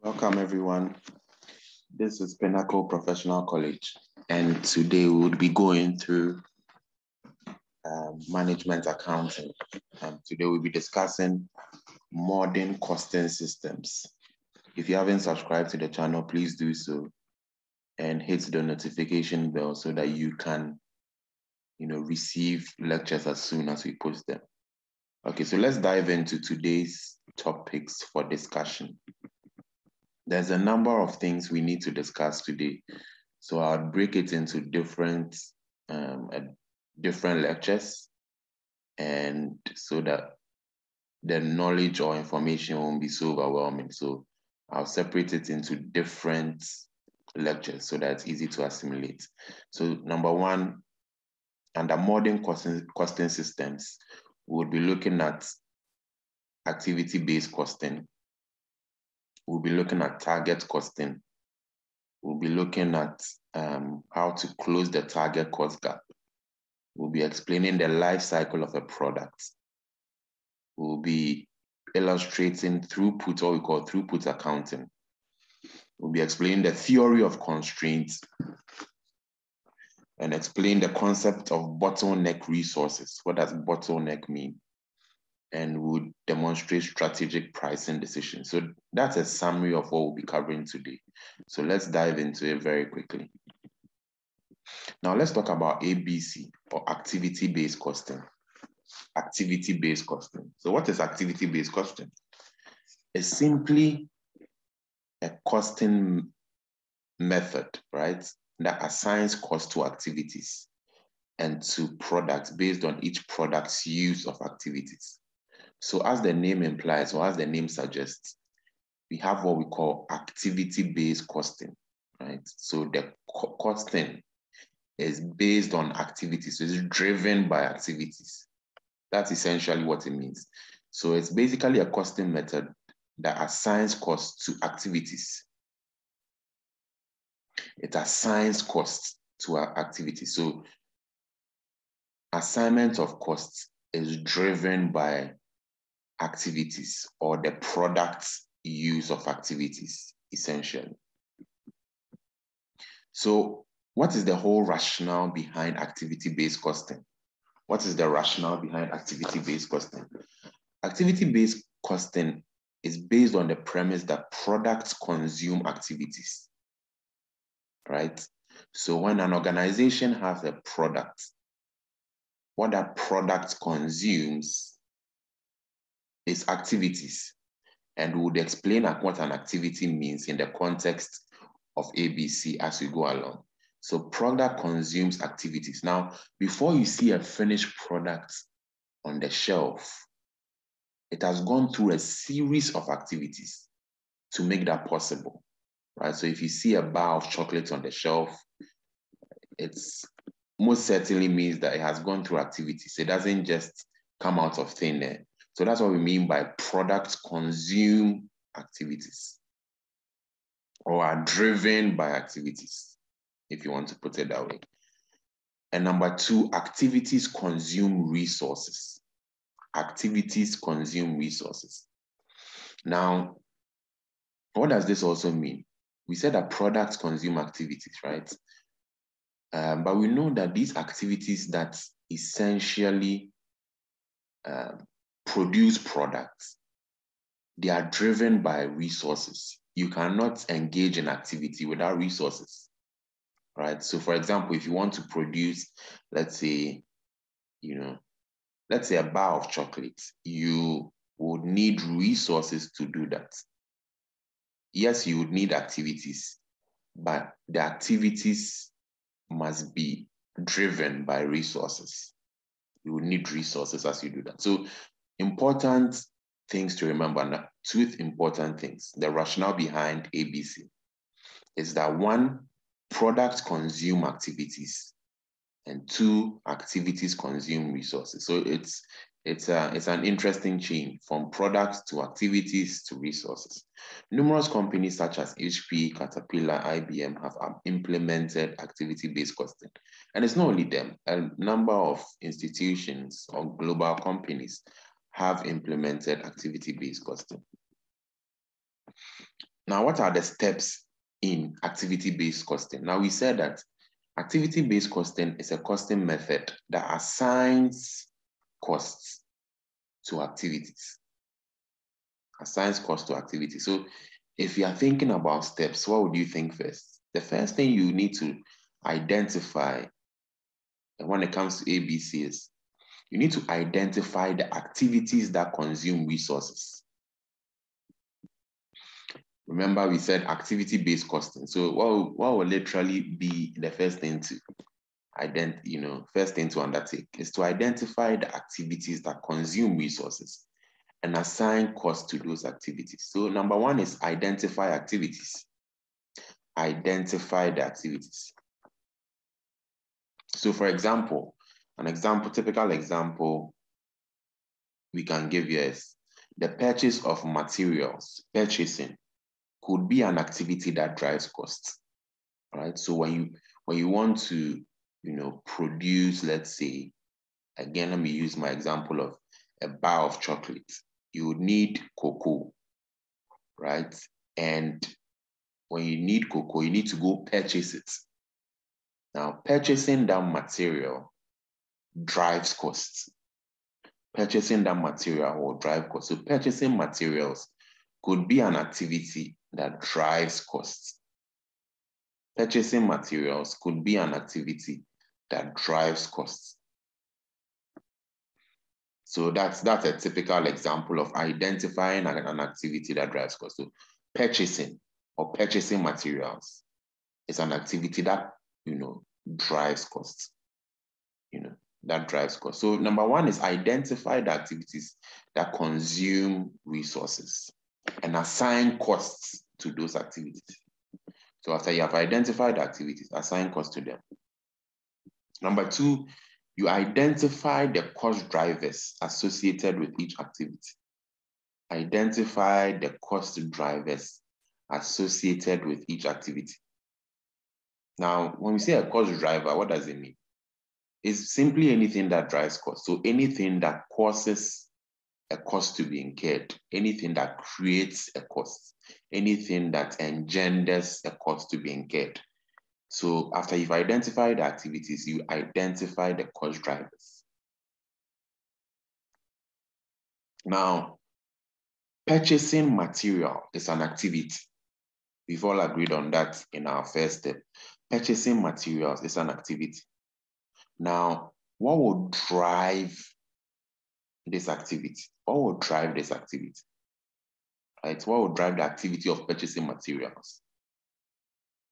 Welcome, everyone. This is Pinnacle Professional College, and today we will be going through um, management accounting. Um, today we'll be discussing modern costing systems. If you haven't subscribed to the channel, please do so and hit the notification bell so that you can you know, receive lectures as soon as we post them. Okay, so let's dive into today's topics for discussion. There's a number of things we need to discuss today. So I'll break it into different um, uh, different lectures and so that the knowledge or information won't be so overwhelming. So I'll separate it into different lectures so that it's easy to assimilate. So number one, under modern costing, costing systems, we'll be looking at activity-based costing. We'll be looking at target costing. We'll be looking at um, how to close the target cost gap. We'll be explaining the life cycle of a product. We'll be illustrating throughput, or we call throughput accounting. We'll be explaining the theory of constraints and explain the concept of bottleneck resources. What does bottleneck mean? And we'll demonstrate strategic pricing decisions. So that's a summary of what we'll be covering today. So let's dive into it very quickly. Now let's talk about ABC or activity-based costing. Activity-based costing. So what is activity-based costing? It's simply a costing method, right? that assigns cost to activities and to products based on each product's use of activities. So as the name implies, or as the name suggests, we have what we call activity-based costing, right? So the co costing is based on activities. So it's driven by activities. That's essentially what it means. So it's basically a costing method that assigns cost to activities it assigns costs to our activity. So assignment of costs is driven by activities or the product use of activities, essentially. So what is the whole rationale behind activity-based costing? What is the rationale behind activity-based costing? Activity-based costing is based on the premise that products consume activities right? So when an organization has a product, what that product consumes is activities. And we would explain what an activity means in the context of ABC as we go along. So product consumes activities. Now, before you see a finished product on the shelf, it has gone through a series of activities to make that possible right? So if you see a bar of chocolate on the shelf, it's most certainly means that it has gone through activities. It doesn't just come out of thin air. So that's what we mean by product consume activities or are driven by activities, if you want to put it that way. And number two, activities consume resources. Activities consume resources. Now, what does this also mean? we said that products consume activities, right? Um, but we know that these activities that essentially um, produce products, they are driven by resources. You cannot engage in activity without resources, right? So for example, if you want to produce, let's say, you know, let's say a bar of chocolate, you would need resources to do that yes, you would need activities, but the activities must be driven by resources. You would need resources as you do that. So important things to remember, two important things. The rationale behind ABC is that one, products consume activities, and two, activities consume resources. So it's it's, a, it's an interesting chain from products to activities to resources. Numerous companies such as HP, Caterpillar, IBM have um, implemented activity-based costing. And it's not only them, a number of institutions or global companies have implemented activity-based costing. Now, what are the steps in activity-based costing? Now, we said that activity-based costing is a costing method that assigns costs to activities. Assigns costs to activities. So if you are thinking about steps, what would you think first? The first thing you need to identify when it comes to ABC is you need to identify the activities that consume resources. Remember, we said activity-based costing. So what what will literally be the first thing to ident, you know, first thing to undertake is to identify the activities that consume resources and assign cost to those activities. So number one is identify activities. Identify the activities. So for example, an example, typical example we can give you is the purchase of materials, purchasing could be an activity that drives costs, right? So when you when you want to, you know, produce, let's say, again, let me use my example of a bar of chocolate. You need cocoa, right? And when you need cocoa, you need to go purchase it. Now, purchasing that material drives costs. Purchasing that material will drive costs. So purchasing materials could be an activity that drives costs. Purchasing materials could be an activity that drives costs. So that's that's a typical example of identifying an, an activity that drives costs. So purchasing or purchasing materials is an activity that you know drives costs. You know, that drives cost. So number one is identify the activities that consume resources and assign costs to those activities. So after you have identified the activities, assign costs to them. Number two, you identify the cost drivers associated with each activity. Identify the cost drivers associated with each activity. Now, when we say a cost driver, what does it mean? Is simply anything that drives cost. So anything that causes a cost to be incurred, anything that creates a cost, anything that engenders a cost to be incurred. So after you've identified the activities, you identify the cost drivers. Now, purchasing material is an activity. We've all agreed on that in our first step. Purchasing materials is an activity. Now, what will drive this activity? What will drive this activity? Right? What will drive the activity of purchasing materials?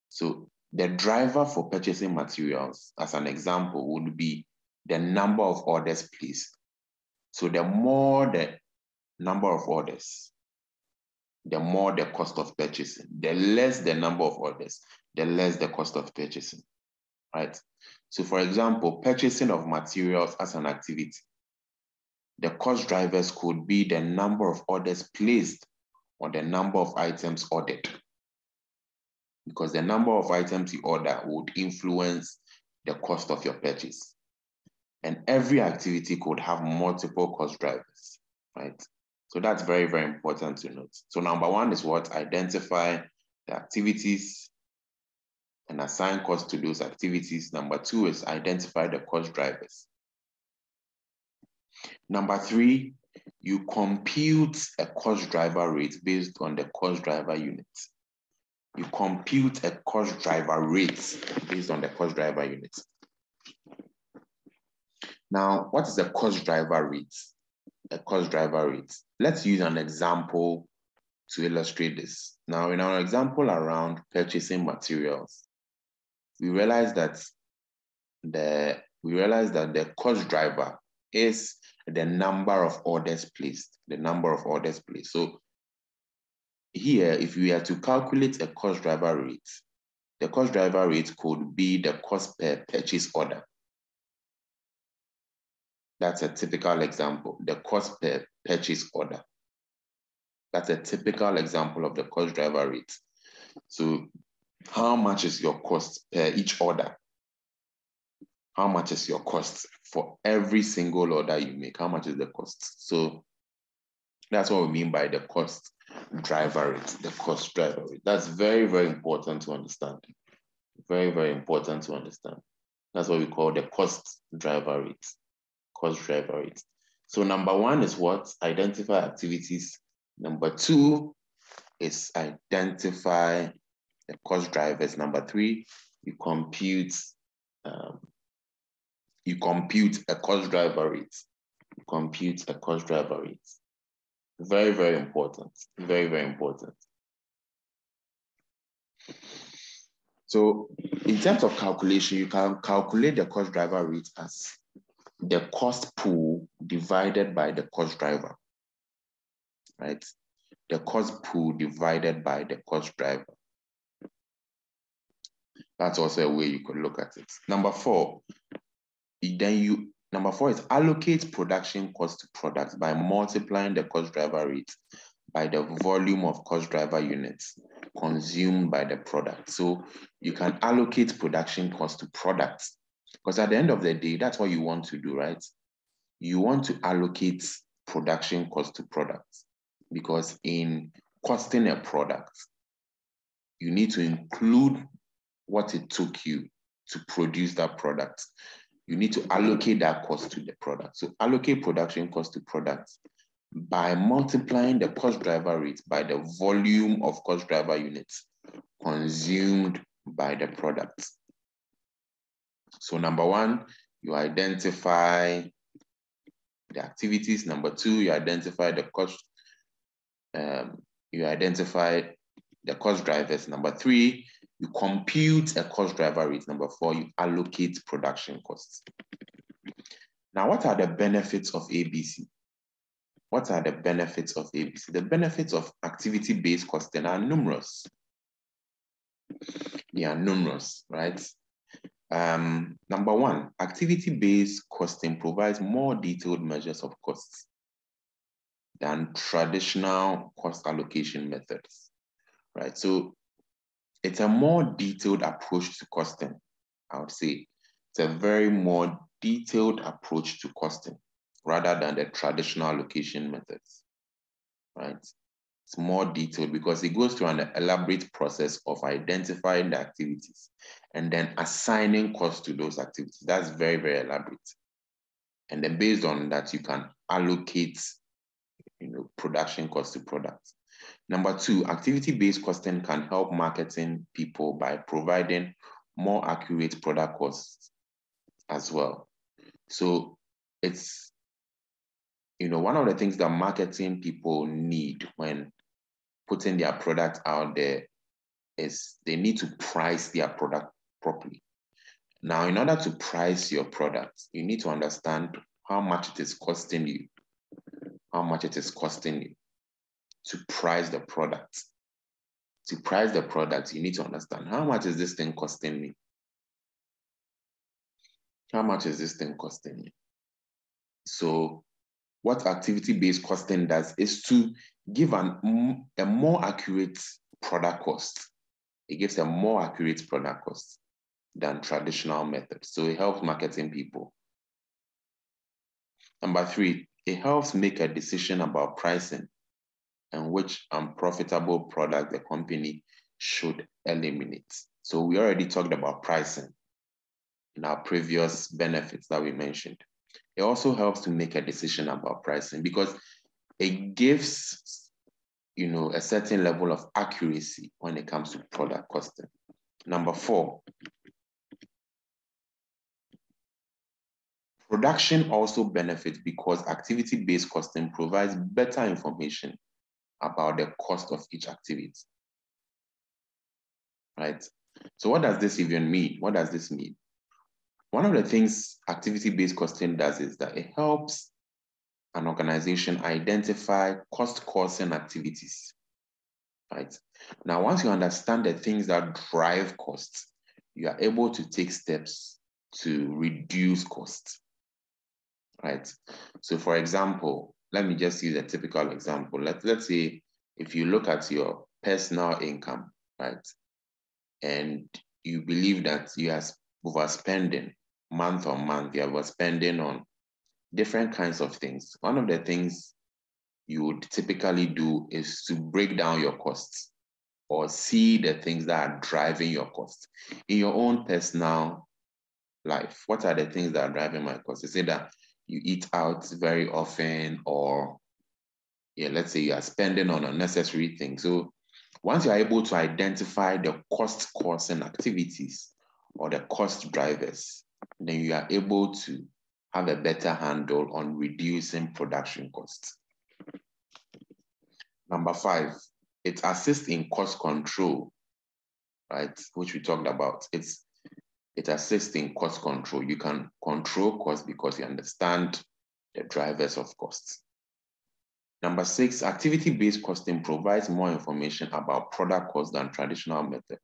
So the driver for purchasing materials, as an example, would be the number of orders placed. So the more the number of orders, the more the cost of purchasing. The less the number of orders, the less the cost of purchasing, right? So for example, purchasing of materials as an activity. The cost drivers could be the number of orders placed or the number of items ordered. Because the number of items you order would influence the cost of your purchase. And every activity could have multiple cost drivers, right? So that's very, very important to note. So number one is what? Identify the activities and assign costs to those activities. Number two is identify the cost drivers. Number three, you compute a cost driver rate based on the cost driver unit. You compute a cost driver rate based on the cost driver unit. Now, what is a cost driver rate? A cost driver rate. Let's use an example to illustrate this. Now, in our example around purchasing materials, we realize that the we realize that the cost driver is the number of orders placed, the number of orders placed. So here, if we are to calculate a cost driver rate, the cost driver rate could be the cost per purchase order. That's a typical example, the cost per purchase order. That's a typical example of the cost driver rate. So how much is your cost per each order? How much is your cost for every single order you make? How much is the cost? So That's what we mean by the cost driver rate, the cost driver rate. That's very, very important to understand. Very, very important to understand. That's what we call the cost driver rate, cost driver rate. So number one is what? Identify activities. Number two is identify the cost drivers. Number three, you compute um, you compute a cost driver rate. You compute a cost driver rate. Very, very important. Very, very important. So in terms of calculation, you can calculate the cost driver rate as the cost pool divided by the cost driver, right? The cost pool divided by the cost driver. That's also a way you could look at it. Number four, then you, number four is allocate production cost to products by multiplying the cost driver rate by the volume of cost driver units consumed by the product. So you can allocate production cost to products because at the end of the day, that's what you want to do, right? You want to allocate production cost to products because in costing a product, you need to include what it took you to produce that product. You need to allocate that cost to the product. So allocate production cost to products by multiplying the cost driver rate by the volume of cost driver units consumed by the product. So number one, you identify the activities. Number two, you identify the cost, um, you identify the cost drivers. Number three, you compute a cost driver rate. Number four, you allocate production costs. Now, what are the benefits of ABC? What are the benefits of ABC? The benefits of activity-based costing are numerous. They are numerous, right? Um, number one, activity-based costing provides more detailed measures of costs than traditional cost allocation methods, right? So it's a more detailed approach to costing, I would say. It's a very more detailed approach to costing rather than the traditional allocation methods, right? It's more detailed because it goes through an elaborate process of identifying the activities and then assigning costs to those activities. That's very, very elaborate. And then based on that, you can allocate you know, production costs to products. Number two, activity-based costing can help marketing people by providing more accurate product costs as well. So it's, you know, one of the things that marketing people need when putting their product out there is they need to price their product properly. Now, in order to price your product, you need to understand how much it is costing you, how much it is costing you to price the product. To price the product, you need to understand how much is this thing costing me? How much is this thing costing me? So what activity-based costing does is to give an, a more accurate product cost. It gives a more accurate product cost than traditional methods. So it helps marketing people. Number three, it helps make a decision about pricing and which um, unprofitable product the company should eliminate. So we already talked about pricing in our previous benefits that we mentioned. It also helps to make a decision about pricing because it gives you know, a certain level of accuracy when it comes to product costing. Number four, production also benefits because activity-based costing provides better information about the cost of each activity. Right? So what does this even mean? What does this mean? One of the things activity-based costing does is that it helps an organization identify cost-causing activities, right? Now, once you understand the things that drive costs, you are able to take steps to reduce costs, right? So for example, let me just use a typical example. Let, let's say if you look at your personal income, right? And you believe that you are overspending month on month, you are overspending on different kinds of things. One of the things you would typically do is to break down your costs or see the things that are driving your costs in your own personal life. What are the things that are driving my costs? Is it that you eat out very often or yeah, let's say you are spending on unnecessary things. So once you're able to identify the cost causing activities or the cost drivers, then you are able to have a better handle on reducing production costs. Number five, it assists in cost control, right? Which we talked about. It's it assists in cost control. You can control costs because you understand the drivers of costs. Number six, activity-based costing provides more information about product costs than traditional method.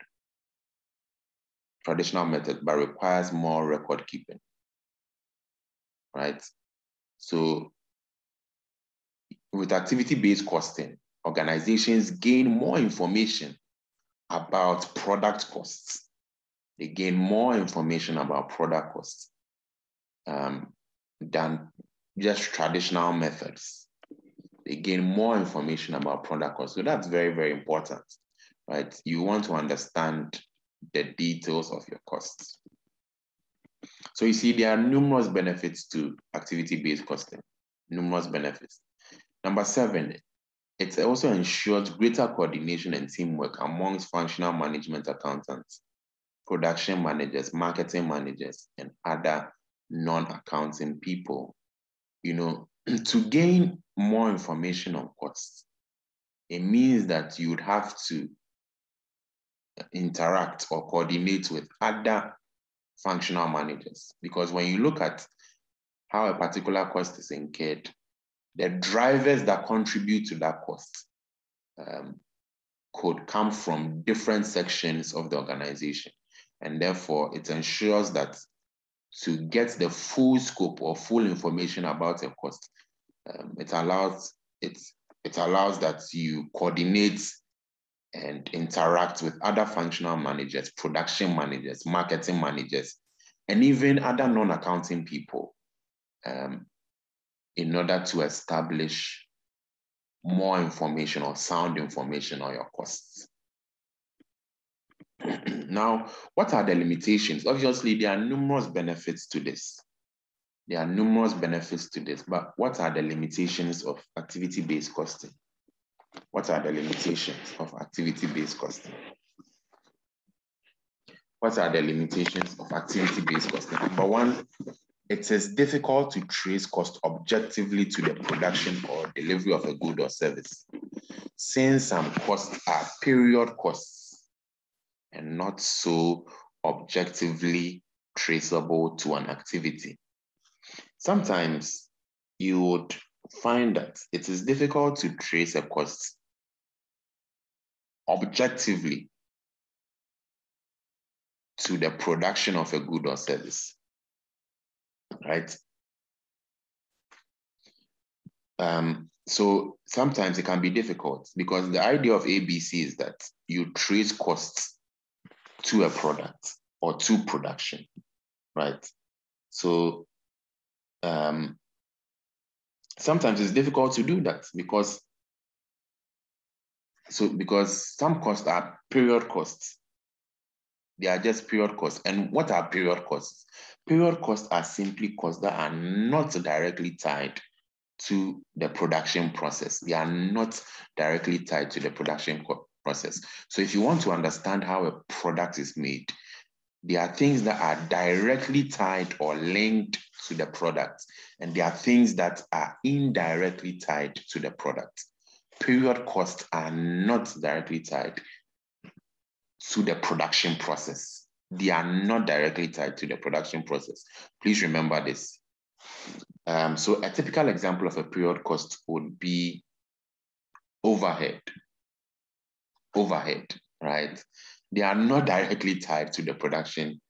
Traditional method, but requires more record keeping, right? So with activity-based costing, organizations gain more information about product costs. They gain more information about product costs um, than just traditional methods. They gain more information about product costs. So that's very, very important, right? You want to understand the details of your costs. So you see, there are numerous benefits to activity-based costing, numerous benefits. Number seven, it also ensures greater coordination and teamwork amongst functional management accountants, production managers, marketing managers, and other non-accounting people. You know, to gain more information on costs, it means that you would have to interact or coordinate with other functional managers. Because when you look at how a particular cost is incurred, the drivers that contribute to that cost um, could come from different sections of the organization. And therefore, it ensures that to get the full scope or full information about a cost, um, it allows it, it allows that you coordinate and interact with other functional managers, production managers, marketing managers, and even other non-accounting people um, in order to establish more information or sound information on your costs. now, what are the limitations? Obviously, there are numerous benefits to this. There are numerous benefits to this, but what are the limitations of activity-based costing? What are the limitations of activity-based costing? What are the limitations of activity-based costing? Number one, it is difficult to trace cost objectively to the production or delivery of a good or service, since some costs are period costs and not so objectively traceable to an activity. Sometimes you would find that it is difficult to trace a cost objectively to the production of a good or service right? Um, so sometimes it can be difficult because the idea of ABC is that you trace costs to a product or to production, right? So um, sometimes it's difficult to do that because so because some costs are period costs. They are just period costs. And what are period costs? Period costs are simply costs that are not directly tied to the production process. They are not directly tied to the production process. So if you want to understand how a product is made, there are things that are directly tied or linked to the product, and there are things that are indirectly tied to the product. Period costs are not directly tied to the production process. They are not directly tied to the production process. Please remember this. Um, so a typical example of a period cost would be overhead. Overhead, right? They are not directly tied to the production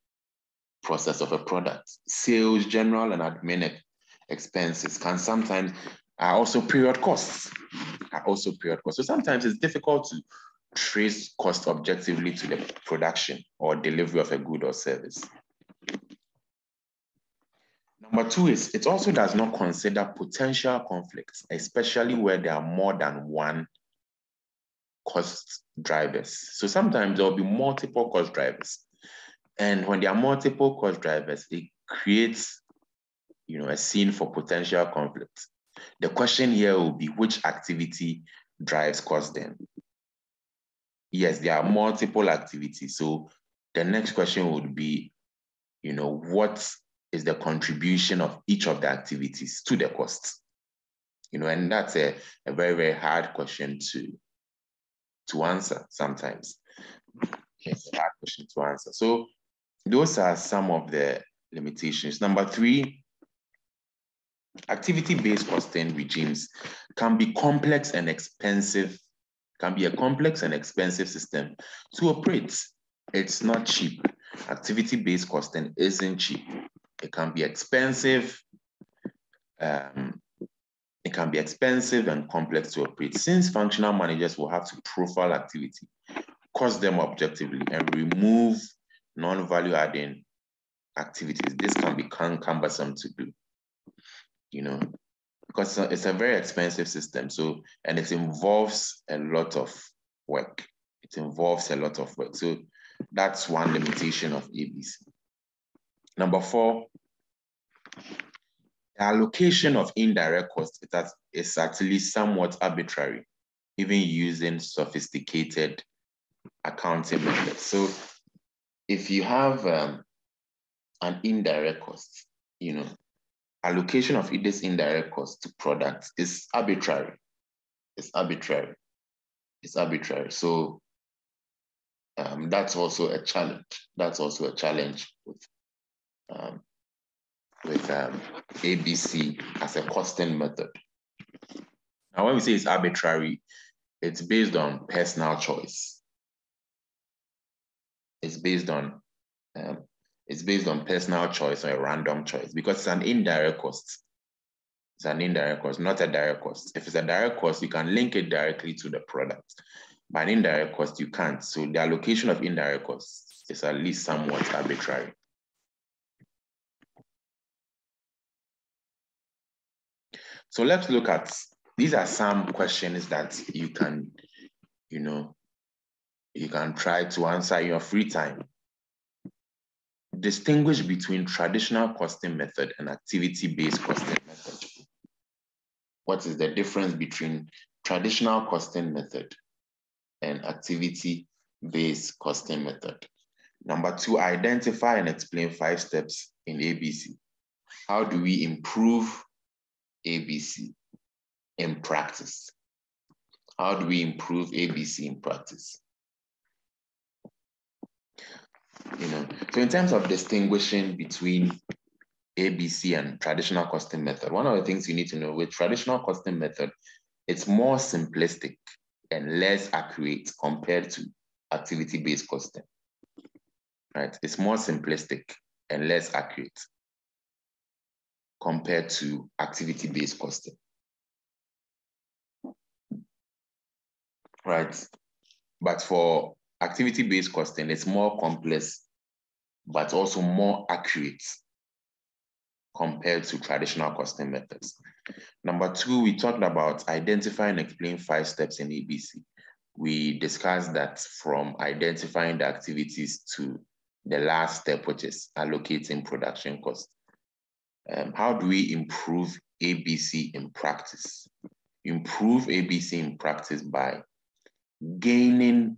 process of a product. Sales, general, and admin expenses can sometimes are also period costs. Are also period costs. So sometimes it's difficult to trace cost objectively to the production or delivery of a good or service. Number two is it also does not consider potential conflicts, especially where there are more than one cost drivers. So sometimes there will be multiple cost drivers. And when there are multiple cost drivers, it creates you know, a scene for potential conflict. The question here will be which activity drives cost then? Yes, there are multiple activities. So the next question would be, you know, what is the contribution of each of the activities to the cost? You know, and that's a, a very, very hard question to, to answer sometimes. It's a hard question to answer. So those are some of the limitations. Number three, activity-based costing regimes can be complex and expensive, can be a complex and expensive system to operate. It's not cheap. Activity-based costing isn't cheap. It can be expensive. Um, it can be expensive and complex to operate since functional managers will have to profile activity, cost them objectively, and remove non-value adding activities. This can be cumbersome to do, you know, because it's a very expensive system. So, and it involves a lot of work. It involves a lot of work. So that's one limitation of ABC. Number four, allocation of indirect costs is actually somewhat arbitrary, even using sophisticated accounting methods. So if you have um, an indirect cost, you know, allocation of this indirect cost to products is arbitrary. It's arbitrary. It's arbitrary. So um, that's also a challenge. That's also a challenge with um, with um, ABC as a costing method. Now, when we say it's arbitrary, it's based on personal choice. It's based on um, it's based on personal choice or a random choice because it's an indirect cost. It's an indirect cost, not a direct cost. If it's a direct cost, you can link it directly to the product. But an indirect cost, you can't. So the allocation of indirect costs is at least somewhat arbitrary. So let's look at, these are some questions that you can, you know, you can try to answer in your free time. Distinguish between traditional costing method and activity-based costing method. What is the difference between traditional costing method and activity-based costing method? Number two, identify and explain five steps in ABC. How do we improve ABC in practice? How do we improve ABC in practice? You know, so in terms of distinguishing between ABC and traditional costing method, one of the things you need to know with traditional costing method, it's more simplistic and less accurate compared to activity-based costing. Right? It's more simplistic and less accurate compared to activity-based costing. Right. But for activity-based costing, it's more complex, but also more accurate compared to traditional costing methods. Number two, we talked about identify and explain five steps in ABC. We discussed that from identifying the activities to the last step, which is allocating production cost um, how do we improve ABC in practice? Improve ABC in practice by gaining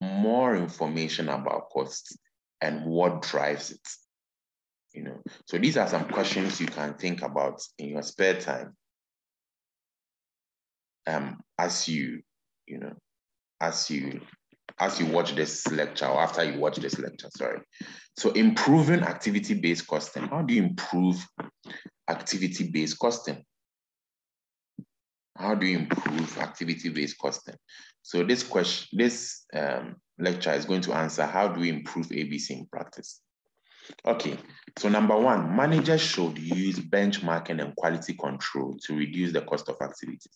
more information about costs and what drives it. You know, so these are some questions you can think about in your spare time um, as you, you know, as you as you watch this lecture or after you watch this lecture, sorry. So improving activity-based costing. How do you improve activity-based costing? How do you improve activity-based costing? So this question, this um, lecture is going to answer how do we improve ABC in practice? Okay, so number one, managers should use benchmarking and quality control to reduce the cost of activities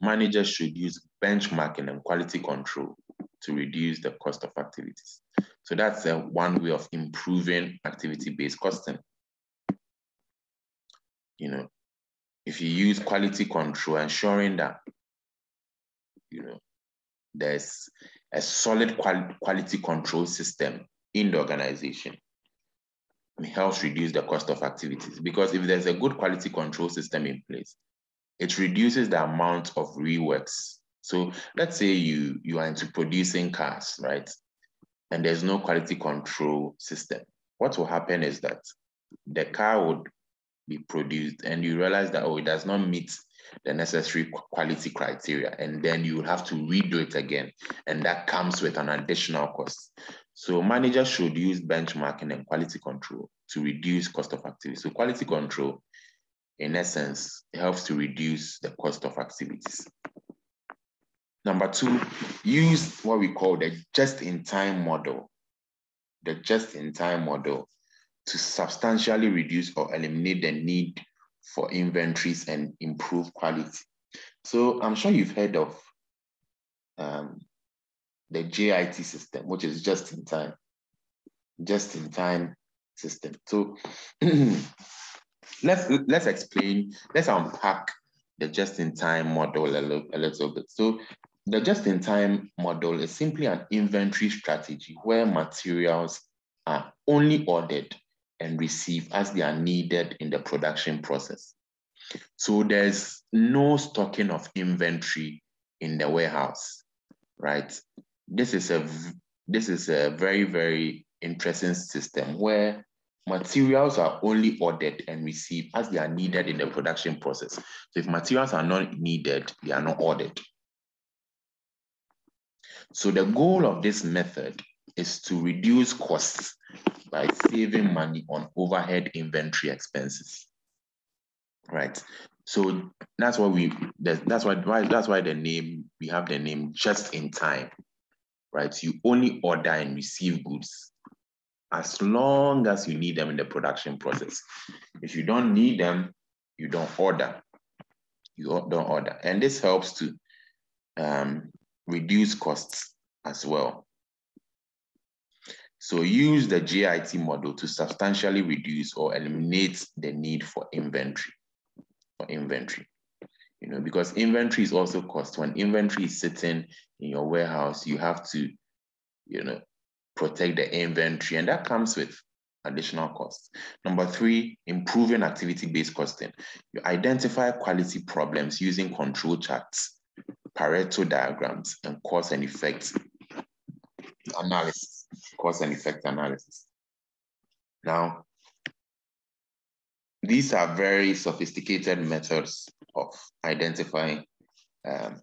managers should use benchmarking and quality control to reduce the cost of activities. So that's uh, one way of improving activity-based costing. you know, if you use quality control, ensuring that, you know, there's a solid quali quality control system in the organization, helps reduce the cost of activities. Because if there's a good quality control system in place, it reduces the amount of reworks. So let's say you, you are into producing cars, right? And there's no quality control system. What will happen is that the car would be produced and you realize that, oh, it does not meet the necessary quality criteria. And then you will have to redo it again. And that comes with an additional cost. So managers should use benchmarking and quality control to reduce cost of activity. So quality control, in essence, helps to reduce the cost of activities. Number two, use what we call the just-in-time model. The just-in-time model to substantially reduce or eliminate the need for inventories and improve quality. So I'm sure you've heard of um, the JIT system, which is just in time, just in time system. So let's let's explain, let's unpack the just in time model a little, a little bit. So the just in time model is simply an inventory strategy where materials are only ordered and received as they are needed in the production process. So there's no stocking of inventory in the warehouse, right? this is a this is a very very interesting system where materials are only ordered and received as they are needed in the production process. So if materials are not needed, they are not ordered. So the goal of this method is to reduce costs by saving money on overhead inventory expenses. Right. So that's why we that's why that's why the name we have the name just in time right? You only order and receive goods as long as you need them in the production process. If you don't need them, you don't order. You don't order. And this helps to um, reduce costs as well. So use the JIT model to substantially reduce or eliminate the need for inventory. For inventory you know, because inventory is also cost. When inventory is sitting in your warehouse, you have to, you know, protect the inventory, and that comes with additional costs. Number three, improving activity-based costing. You identify quality problems using control charts, Pareto diagrams, and cause and effect analysis, cause and effect analysis. Now, these are very sophisticated methods of identifying um,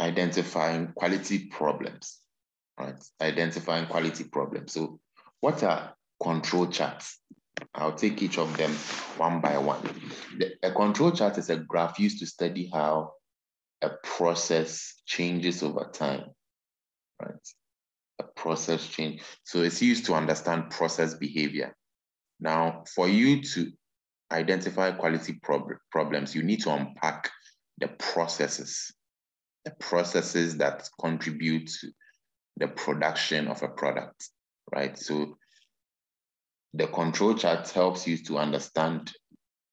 identifying quality problems, right? Identifying quality problems. So what are control charts? I'll take each of them one by one. The, a control chart is a graph used to study how a process changes over time, right? A process change. So it's used to understand process behavior. Now, for you to identify quality prob problems, you need to unpack the processes, the processes that contribute to the production of a product, right? So the control chart helps you to understand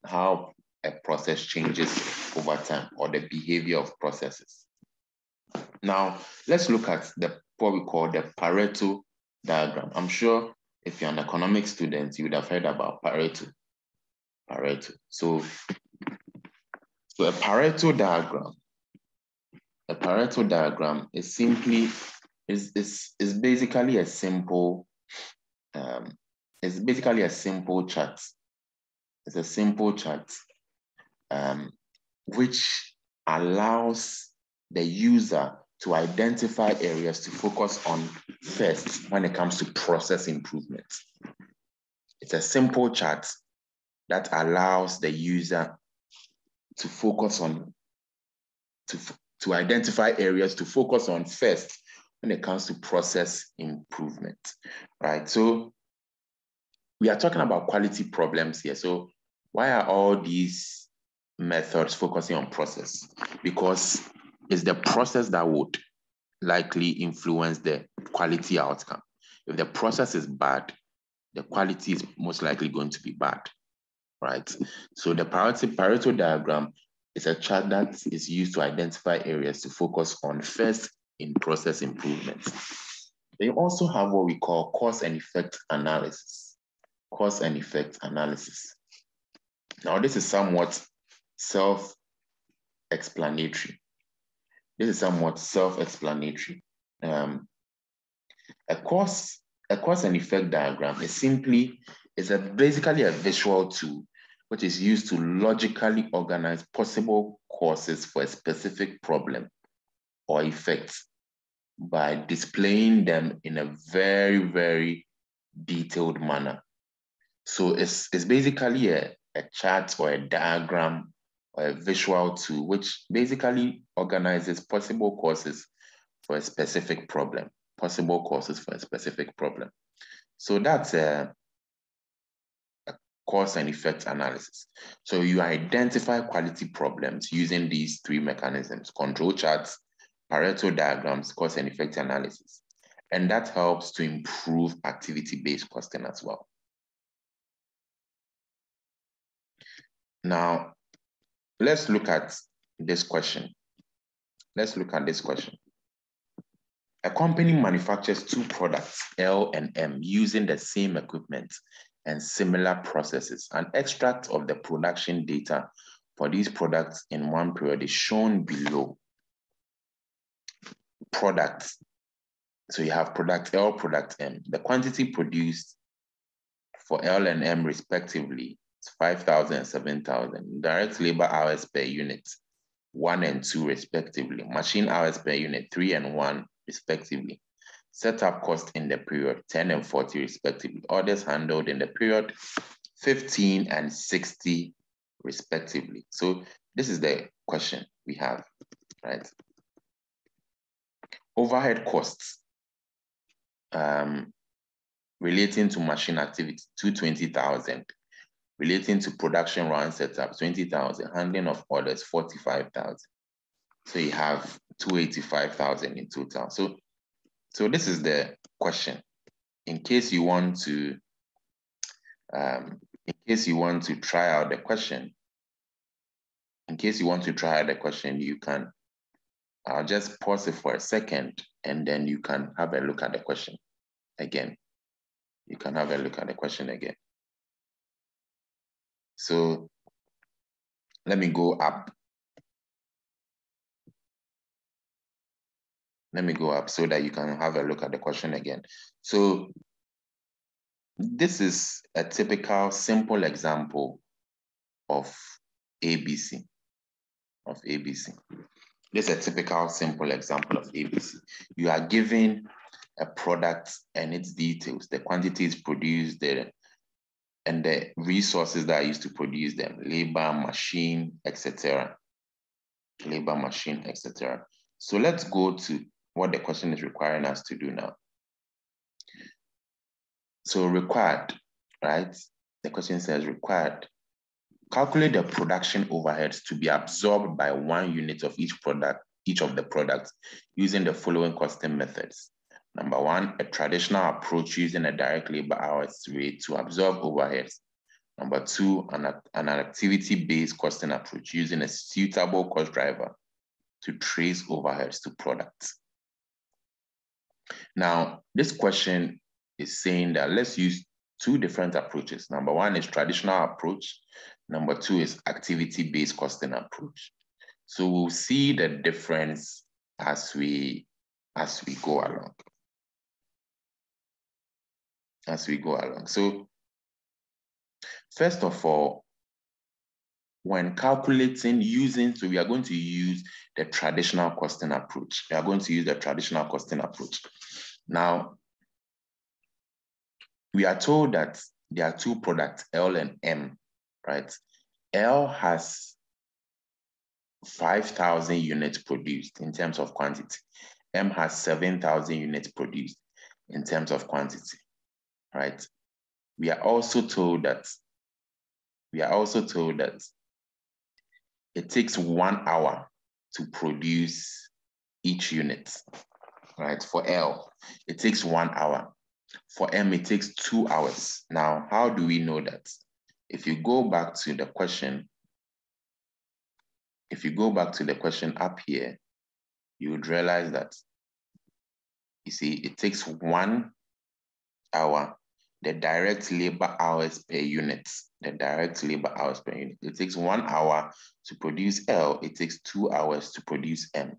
how a process changes over time or the behavior of processes. Now, let's look at the what we call the Pareto diagram. I'm sure if you're an economic student, you would have heard about Pareto. Pareto. So, so a Pareto diagram, a Pareto diagram is simply is is is basically a simple um, it's basically a simple chart. It's a simple chart um, which allows the user to identify areas to focus on first when it comes to process improvement. It's a simple chart that allows the user to focus on, to, to identify areas to focus on first when it comes to process improvement, right? So we are talking about quality problems here. So why are all these methods focusing on process? Because it's the process that would likely influence the quality outcome. If the process is bad, the quality is most likely going to be bad right? So the priority Pareto diagram is a chart that is used to identify areas to focus on first in process improvements. They also have what we call cause and effect analysis. Cause and effect analysis. Now, this is somewhat self-explanatory. This is somewhat self-explanatory. Um, a cause, a cause and effect diagram is simply is a basically a visual tool which is used to logically organize possible causes for a specific problem or effects by displaying them in a very, very detailed manner. So it's, it's basically a, a chart or a diagram or a visual tool, which basically organizes possible causes for a specific problem, possible causes for a specific problem. So that's a, a cause and effect analysis. So you identify quality problems using these three mechanisms, control charts, Pareto diagrams, cause and effect analysis. And that helps to improve activity-based costing as well. Now, let's look at this question. Let's look at this question. A company manufactures two products, L and M, using the same equipment and similar processes. An extract of the production data for these products in one period is shown below products. So you have product L, product M. The quantity produced for L and M respectively is 5,000 and 7,000. Direct labor hours per unit, one and two respectively. Machine hours per unit, three and one respectively. Setup cost in the period, 10 and 40 respectively. Orders handled in the period, 15 and 60 respectively. So this is the question we have, right? Overhead costs um, relating to machine activity, 220,000. Relating to production run setup, 20,000. Handling of orders, 45,000. So you have 285,000 in total. So, so this is the question. In case you want to, um, in case you want to try out the question, in case you want to try out the question, you can I'll just pause it for a second and then you can have a look at the question again. You can have a look at the question again. So let me go up. Let me go up so that you can have a look at the question again. So this is a typical simple example of ABC, of ABC. This is a typical simple example of ABC. You are given a product and its details, the quantities produced, the, and the resources that are used to produce them, labor, machine, etc. Labor, machine, etc. So let's go to what the question is requiring us to do now. So required, right? The question says required Calculate the production overheads to be absorbed by one unit of each product, each of the products using the following costing methods. Number one, a traditional approach using a direct labor hours rate to absorb overheads. Number two, an, an activity-based costing approach using a suitable cost driver to trace overheads to products. Now, this question is saying that let's use two different approaches. Number one is traditional approach, Number two is activity-based costing approach. So we'll see the difference as we as we go along. As we go along. So first of all, when calculating using, so we are going to use the traditional costing approach. We are going to use the traditional costing approach. Now, we are told that there are two products, L and M, right? L has 5,000 units produced in terms of quantity. M has 7,000 units produced in terms of quantity, right? We are also told that, we are also told that it takes one hour to produce each unit, right? For L, it takes one hour. For M, it takes two hours. Now, how do we know that? If you go back to the question, if you go back to the question up here, you would realize that, you see, it takes one hour, the direct labor hours per unit, the direct labor hours per unit. It takes one hour to produce L, it takes two hours to produce M.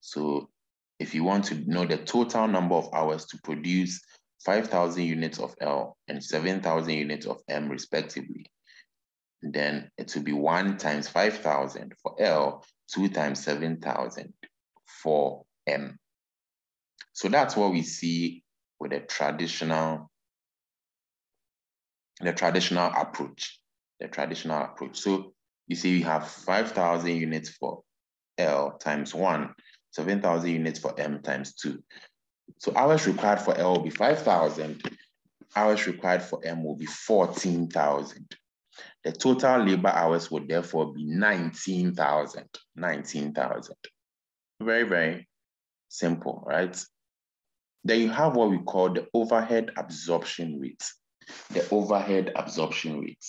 So if you want to know the total number of hours to produce 5,000 units of L and 7,000 units of M respectively, then it will be one times 5,000 for L, two times 7,000 for M. So that's what we see with the traditional, the traditional approach, the traditional approach. So you see we have 5,000 units for L times one, 7,000 units for M times two. So hours required for L will be 5,000. Hours required for M will be 14,000. The total labor hours would therefore be 19,000. 19,000. Very, very simple, right? Then you have what we call the overhead absorption rate. The overhead absorption rate.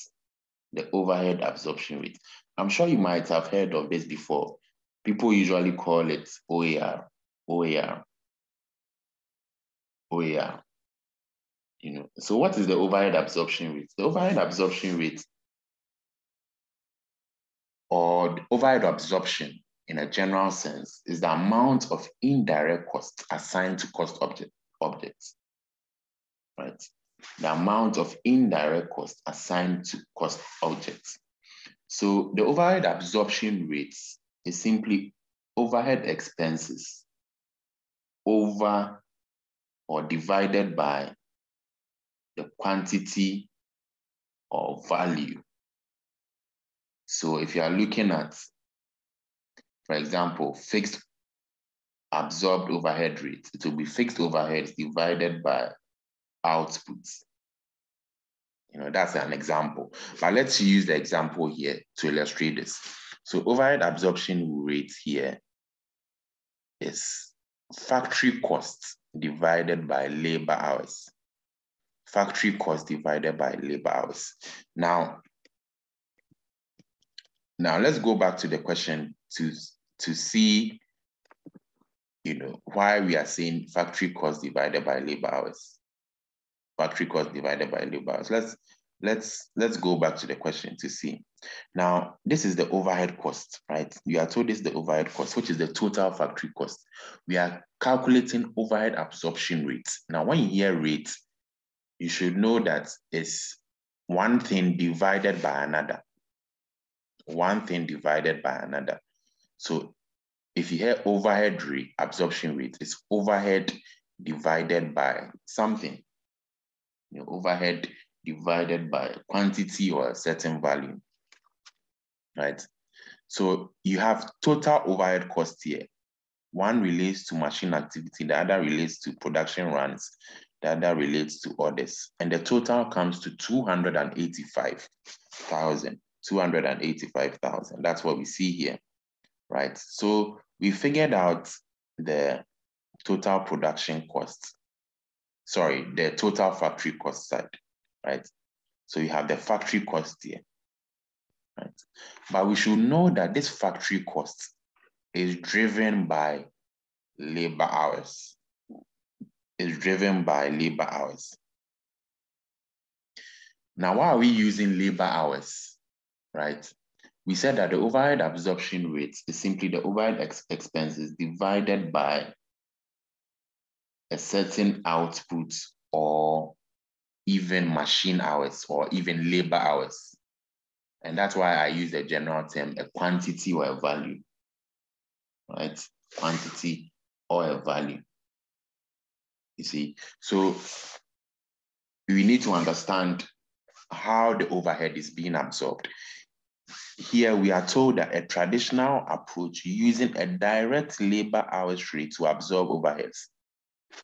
The overhead absorption rate. I'm sure you might have heard of this before. People usually call it OAR. OAR. OAR. You know, so what is the overhead absorption rate? The overhead absorption rate or overhead absorption in a general sense is the amount of indirect costs assigned to cost object, objects, right? The amount of indirect costs assigned to cost objects. So the overhead absorption rates is simply overhead expenses over or divided by the quantity or value. So if you are looking at, for example, fixed absorbed overhead rate, it will be fixed overheads divided by outputs. You know, that's an example. But let's use the example here to illustrate this. So overhead absorption rate here is factory costs divided by labor hours. Factory cost divided by labor hours. Now, now let's go back to the question to, to see you know, why we are saying factory cost divided by labor hours. Factory cost divided by labor hours. Let's let's let's go back to the question to see. Now, this is the overhead cost, right? You are told this is the overhead cost, which is the total factory cost. We are calculating overhead absorption rate. Now, when you hear rate, you should know that it's one thing divided by another. One thing divided by another. So if you hear overhead rate, absorption rate, it's overhead divided by something. You overhead divided by quantity or a certain value, right? So you have total overhead cost here. One relates to machine activity, the other relates to production runs, the other relates to orders. And the total comes to 285,000, 285,000. That's what we see here, right? So we figured out the total production cost, sorry, the total factory cost side right? So you have the factory cost here, right? But we should know that this factory cost is driven by labor hours. Is driven by labor hours. Now, why are we using labor hours, right? We said that the overhead absorption rate is simply the overhead ex expenses divided by a certain output or even machine hours or even labor hours. And that's why I use the general term, a quantity or a value, right? Quantity or a value. You see, so we need to understand how the overhead is being absorbed. Here we are told that a traditional approach using a direct labor hours rate to absorb overheads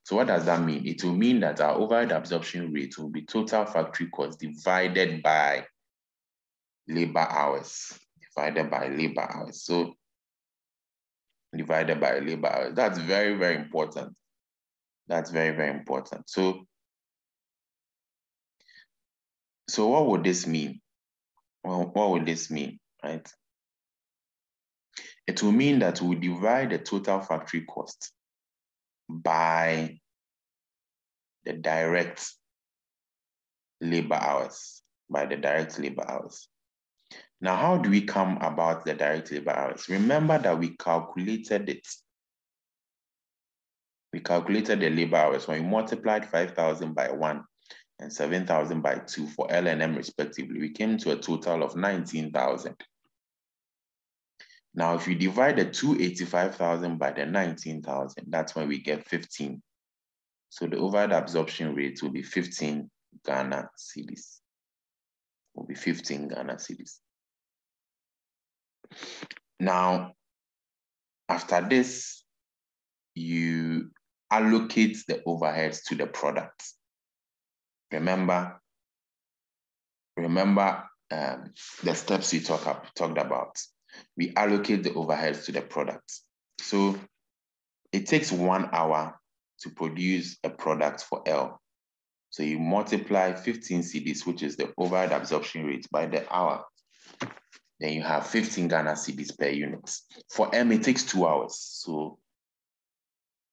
so what does that mean? It will mean that our overhead absorption rate will be total factory cost divided by labor hours, divided by labor hours. So divided by labor hours. That's very, very important. That's very, very important. So, so what would this mean? well, what would this mean, right? It will mean that we divide the total factory cost by the direct labor hours, by the direct labor hours. Now, how do we come about the direct labor hours? Remember that we calculated it. We calculated the labor hours when we multiplied 5,000 by one and 7,000 by two for L and M respectively. We came to a total of 19,000. Now, if you divide the 285,000 by the 19,000, that's when we get 15. So the overhead absorption rate will be 15 Ghana cedis. Will be 15 Ghana cedis. Now, after this, you allocate the overheads to the product. Remember, remember um, the steps we talk up, talked about we allocate the overheads to the product. So it takes one hour to produce a product for L. So you multiply 15 cedis, which is the overhead absorption rate, by the hour. Then you have 15 Ghana cedis per unit. For M, it takes two hours. So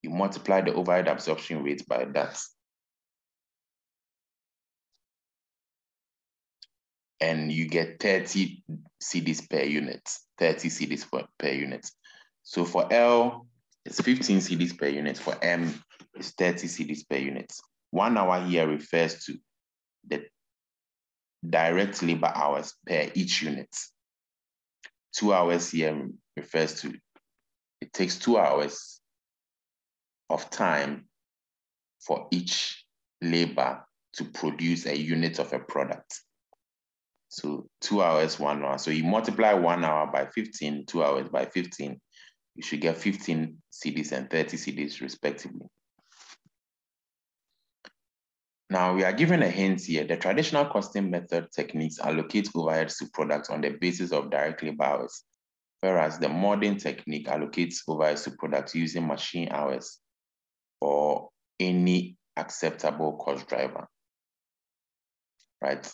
you multiply the overhead absorption rate by that. And you get 30 cedis per unit. 30 cedis per, per unit. So for L, it's 15 cedis per unit. For M, it's 30 cedis per unit. One hour here refers to the direct labor hours per each unit. Two hours here refers to, it takes two hours of time for each labor to produce a unit of a product. So two hours, one hour. So you multiply one hour by 15, two hours by 15, you should get 15 cedis and 30 cedis respectively. Now we are given a hint here. The traditional costing method techniques allocate overheads to products on the basis of direct labor hours, whereas the modern technique allocates overheads to products using machine hours or any acceptable cost driver, right?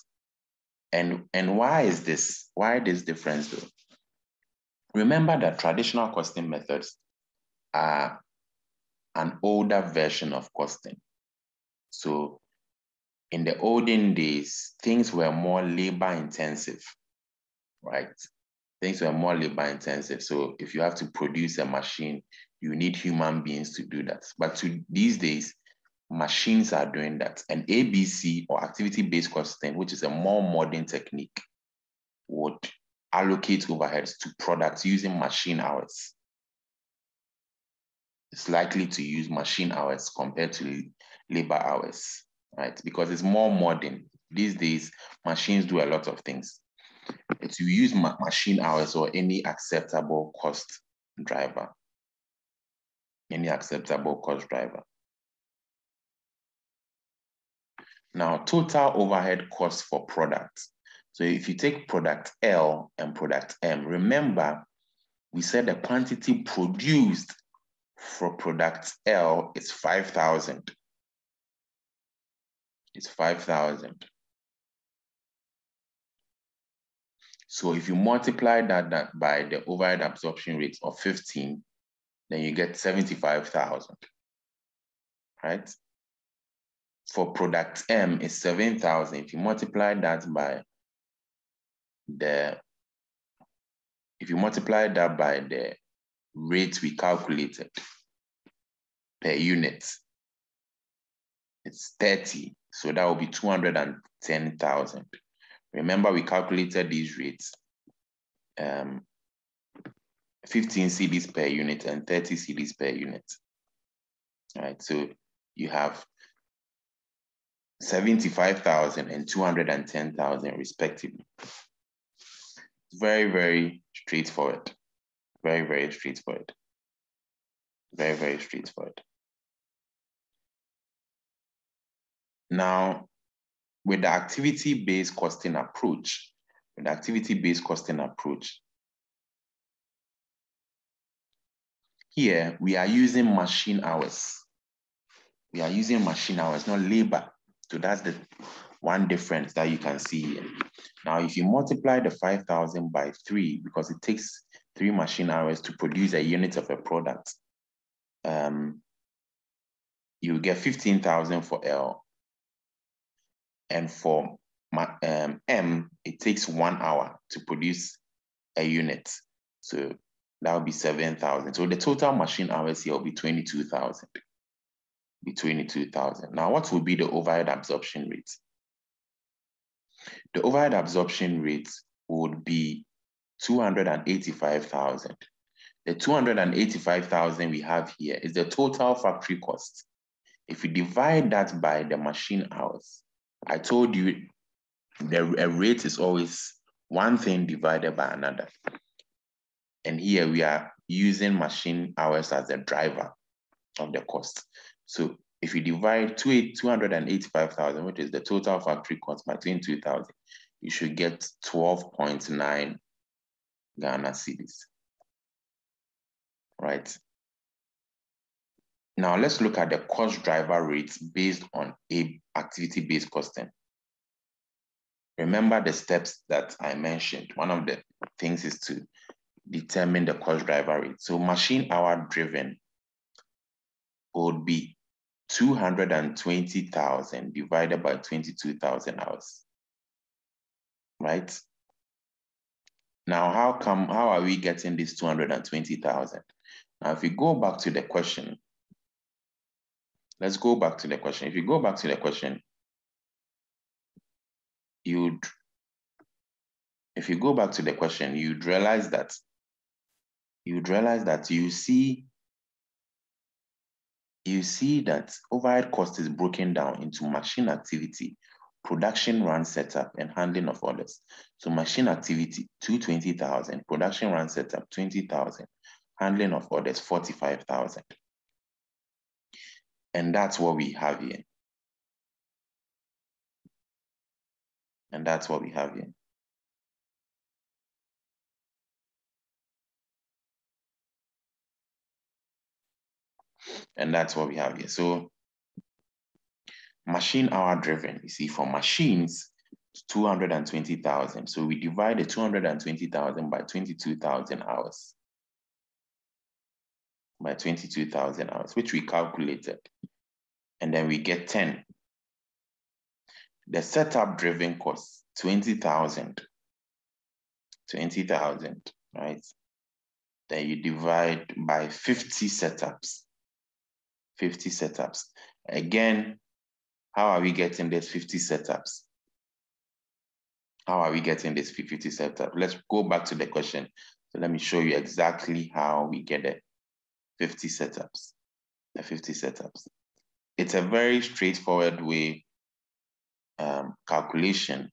And, and why is this? Why this difference though? Remember that traditional costing methods are an older version of costing. So in the olden days, things were more labor intensive, right? Things were more labor intensive. So if you have to produce a machine, you need human beings to do that. But to these days, machines are doing that. And ABC or activity-based costing, which is a more modern technique, would allocate overheads to products using machine hours. It's likely to use machine hours compared to labor hours, right? Because it's more modern. These days, machines do a lot of things. It's you use ma machine hours or any acceptable cost driver. Any acceptable cost driver. Now, total overhead cost for products. So if you take product L and product M, remember we said the quantity produced for product L is 5,000. It's 5,000. So if you multiply that, that by the overhead absorption rate of 15, then you get 75,000, right? For product M is 7,000. If you multiply that by the, if you multiply that by the rate we calculated per unit, it's 30. So that will be 210,000. Remember, we calculated these rates. Um, 15 cedis per unit and 30 cedis per unit. All right, so you have 75,000 and 210,000 respectively. Very, very straightforward. Very, very straightforward. Very, very straightforward. Now, with the activity-based costing approach, with the activity-based costing approach, here we are using machine hours. We are using machine hours, not labor. So that's the one difference that you can see. Now, if you multiply the 5,000 by three, because it takes three machine hours to produce a unit of a product, um, you get 15,000 for L. And for my, um, M, it takes one hour to produce a unit. So that would be 7,000. So the total machine hours here will be 22,000. Be 22,000. Now, what would be the overhead absorption rate? The overhead absorption rate would be 285,000. The 285,000 we have here is the total factory cost. If you divide that by the machine hours, I told you the rate is always one thing divided by another. And here we are using machine hours as the driver of the cost. So if you divide 285,000, which is the total factory cost by 22,000, you should get 12.9 Ghana cedis. Right. Now let's look at the cost driver rates based on a activity-based costing. Remember the steps that I mentioned. One of the things is to determine the cost driver rate. So machine hour driven would be 220,000 divided by 22,000 hours, right? Now, how come, how are we getting this 220,000? Now, if you go back to the question, let's go back to the question. If you go back to the question, you'd, if you go back to the question, you'd realize that, you'd realize that you see you see that overhead cost is broken down into machine activity, production run setup, and handling of orders. So machine activity, 220,000, production run setup, 20,000, handling of orders, 45,000. And that's what we have here. And that's what we have here. And that's what we have here. So machine hour driven, you see for machines, 220,000. So we divide the 220,000 by 22,000 hours. By 22,000 hours, which we calculated. And then we get 10. The setup driven cost, 20,000. 20,000, right? Then you divide by 50 setups. 50 setups. Again, how are we getting this 50 setups? How are we getting this 50 setup? Let's go back to the question. So let me show you exactly how we get the 50 setups. The 50 setups. It's a very straightforward way um, calculation,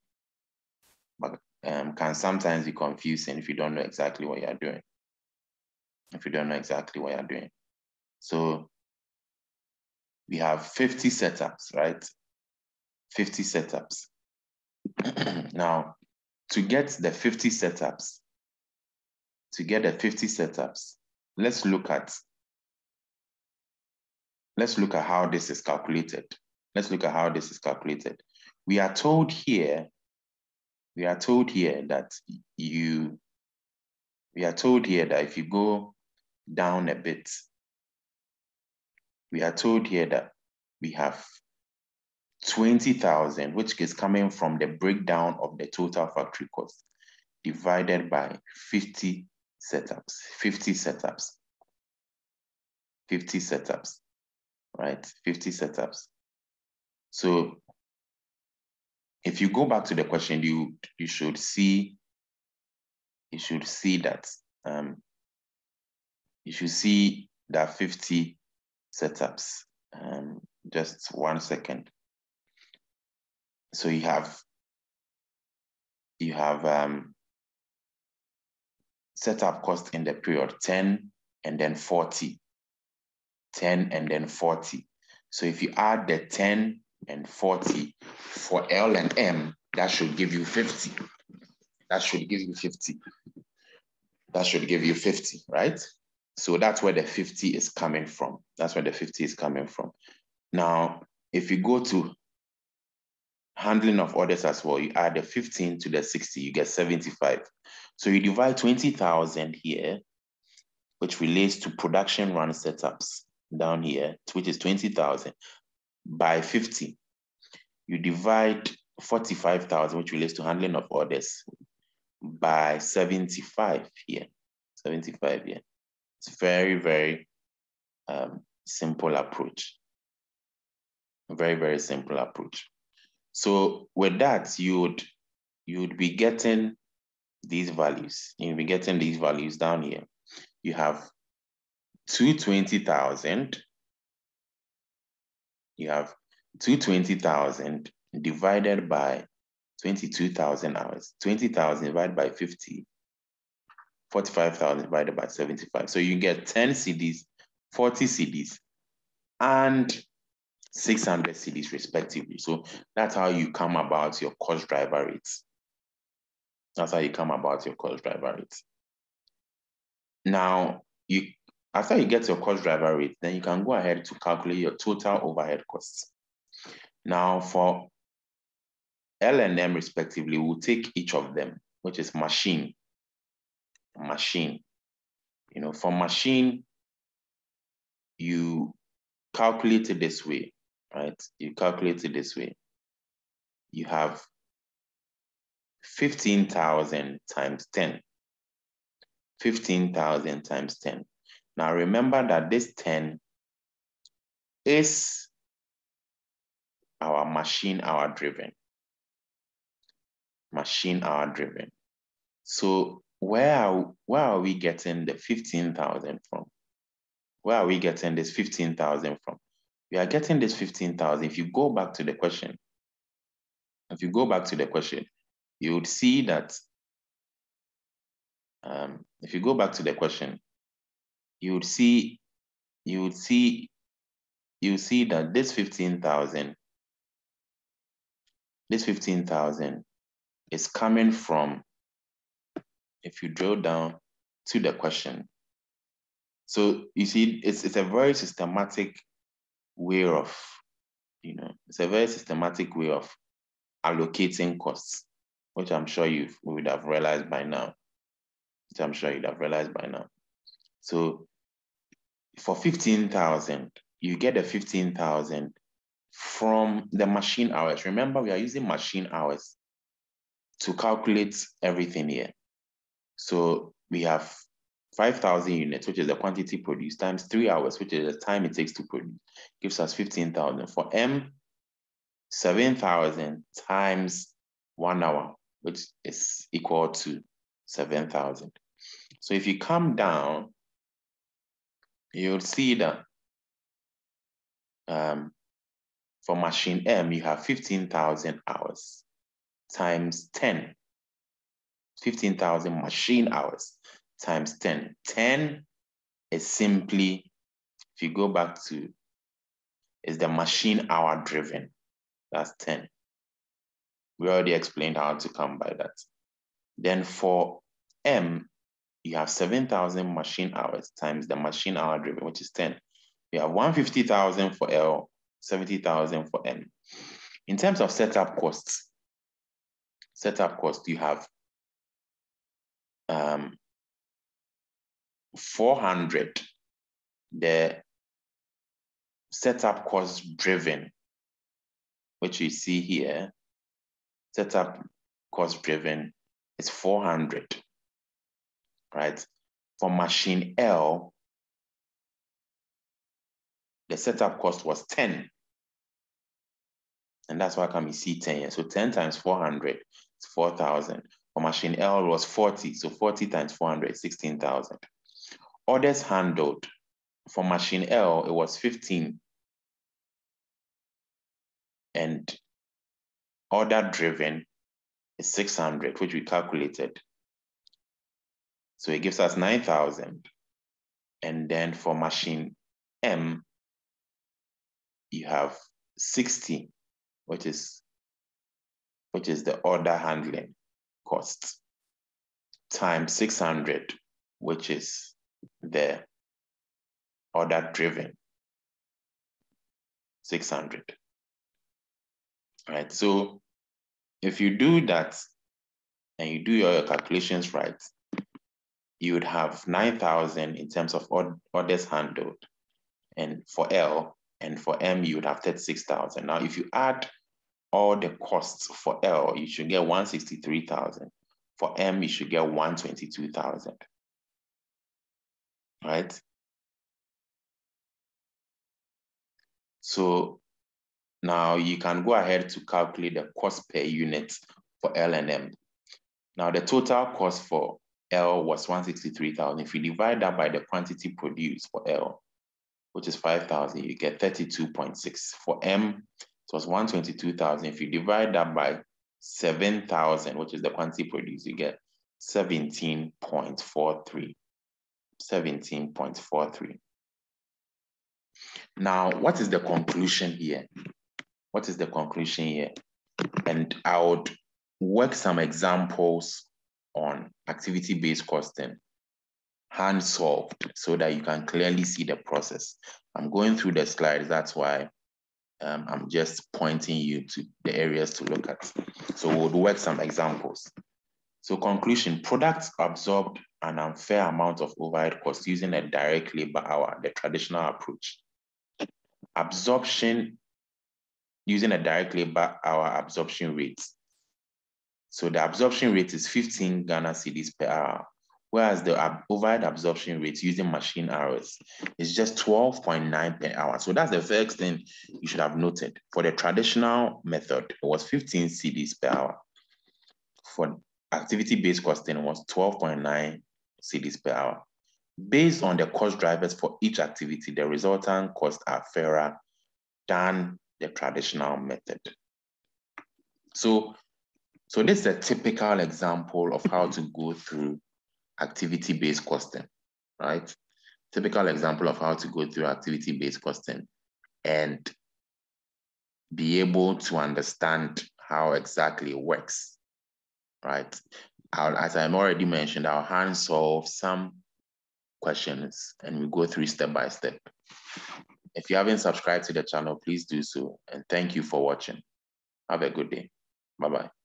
but um, can sometimes be confusing if you don't know exactly what you're doing. If you don't know exactly what you're doing. So we have 50 setups, right? 50 setups. now, to get the 50 setups, to get the 50 setups, let's look at let's look at how this is calculated. Let's look at how this is calculated. We are told here, we are told here that you, we are told here that if you go down a bit, we are told here that we have 20,000, which is coming from the breakdown of the total factory cost divided by 50 setups, 50 setups, 50 setups, right? 50 setups. So if you go back to the question, you, you should see, you should see that, um, you should see that 50 setups. Um, just one second. So you have you have um, setup cost in the period 10 and then 40. 10 and then 40. So if you add the 10 and 40 for L and M, that should give you 50. That should give you 50. That should give you 50, right? So that's where the 50 is coming from. That's where the 50 is coming from. Now, if you go to handling of orders as well. You add the 15 to the 60, you get 75. So you divide 20,000 here, which relates to production run setups down here, which is 20,000 by 50. You divide 45,000, which relates to handling of orders by 75 here, 75 here. It's very, very um, simple approach. Very, very simple approach. So with that, you would you would be getting these values. You'll be getting these values down here. You have 220,000. You have 220,000 divided by 22,000 hours. 20,000 divided by 50, 45,000 divided by 75. So you get 10 cedis, 40 cedis, and 600 cedis respectively. So that's how you come about your cost driver rates. That's how you come about your cost driver rates. Now, you after you get your cost driver rate, then you can go ahead to calculate your total overhead costs. Now, for L and M respectively, we'll take each of them, which is machine, machine. You know, for machine, you calculate it this way right? You calculate it this way. You have 15,000 times 10. 15,000 times 10. Now remember that this 10 is our machine hour driven. Machine hour driven. So where are, where are we getting the 15,000 from? Where are we getting this 15,000 from? we are getting this 15,000. If you go back to the question, if you go back to the question, you would see that, um, if you go back to the question, you would see, you would see, you would see that this 15,000, this 15,000 is coming from, if you drill down to the question. So you see, it's, it's a very systematic way of, you know, it's a very systematic way of allocating costs, which I'm sure you would have realized by now, which I'm sure you'd have realized by now. So for 15,000, you get the 15,000 from the machine hours. Remember, we are using machine hours to calculate everything here. So we have 5,000 units, which is the quantity produced, times three hours, which is the time it takes to produce, gives us 15,000. For M, 7,000 times one hour, which is equal to 7,000. So if you come down, you'll see that um, for machine M, you have 15,000 hours times 10, 15,000 machine hours times 10. 10 is simply, if you go back to, is the machine hour driven. That's 10. We already explained how to come by that. Then for M, you have 7,000 machine hours times the machine hour driven, which is 10. You have 150,000 for L, 70,000 for M. In terms of setup costs, setup cost, you have um, 400, the setup cost driven, which you see here, setup cost driven is 400, right? For machine L, the setup cost was 10. And that's why come you see 10 here. So 10 times 400 is 4,000. For machine L was 40. So 40 times 400 16,000. Orders handled for machine L, it was 15. And order driven is 600, which we calculated. So it gives us 9,000. And then for machine M, you have 60, which is, which is the order handling times 600, which is the order driven 600 right so if you do that and you do your calculations right, you would have 9,000 in terms of orders handled. And for L and for M, you would have 36,000. Now, if you add all the costs for L, you should get 163,000. For M, you should get 122,000. Right? So now you can go ahead to calculate the cost per unit for L and M. Now the total cost for L was 163,000. If you divide that by the quantity produced for L, which is 5,000, you get 32.6. For M, it was 122,000. If you divide that by 7,000, which is the quantity produced, you get 17.43. 17.43. Now, what is the conclusion here? What is the conclusion here? And I would work some examples on activity-based costing, hand solved, so that you can clearly see the process. I'm going through the slides, that's why um, I'm just pointing you to the areas to look at. So we'll work some examples. So conclusion, products absorbed an unfair amount of overhead costs using a direct labor hour, the traditional approach. Absorption, using a direct labor hour absorption rate. So the absorption rate is 15 Ghana cedis per hour, whereas the overhead absorption rate using machine hours is just 12.9 per hour. So that's the first thing you should have noted. For the traditional method, it was 15 cedis per hour. For activity-based costing, it was 12.9 cedis per hour. Based on the cost drivers for each activity, the resultant costs are fairer than the traditional method. So so this is a typical example of how to go through activity-based costing, right? Typical example of how to go through activity-based costing and be able to understand how exactly it works, right? I'll, as I've already mentioned, I'll hand solve some questions and we go through step by step. If you haven't subscribed to the channel, please do so. And thank you for watching. Have a good day. Bye-bye.